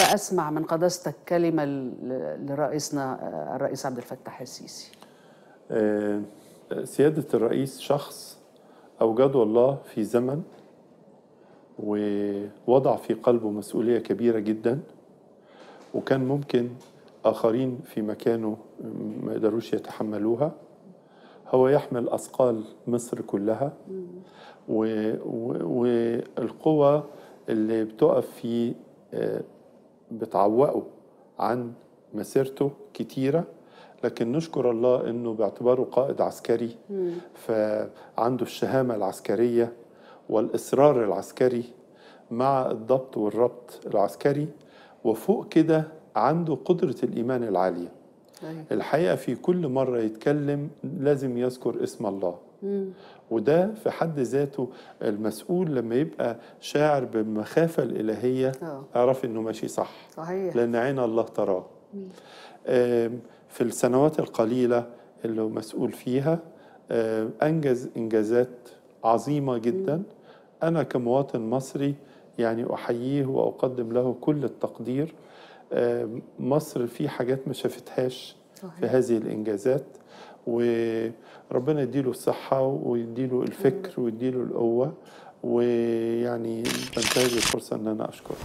أسمع من قداستك كلمة لرئيسنا آه، الرئيس عبد الفتاح السيسي. آه، سيادة الرئيس شخص أوجده الله في زمن ووضع في قلبه مسؤولية كبيرة جدا وكان ممكن آخرين في مكانه ما يقدروش يتحملوها. هو يحمل أثقال مصر كلها و- و- والقوة اللي بتقف فيه آه، بتعوقه عن مسيرته كتيرة لكن نشكر الله إنه باعتباره قائد عسكري فعنده الشهامة العسكرية والإصرار العسكري مع الضبط والربط العسكري وفوق كده عنده قدرة الإيمان العالية. أيوة. الحقيقة في كل مرة يتكلم لازم يذكر اسم الله. وده في حد ذاته المسؤول لما يبقى شاعر بالمخافة الإلهية آه. أعرف إنه ماشي صح. صحيح. لأن عين الله تراه. في السنوات القليلة اللي هو مسؤول فيها أنجز إنجازات عظيمة جدا. أنا كمواطن مصري يعني أحييه وأقدم له كل التقدير. مصر في حاجات ما شافتهاش في هذه الإنجازات. وربنا يديله الصحة ويديله الفكر ويديله القوة ويعني بنتهز الفرصة أن أنا أشكره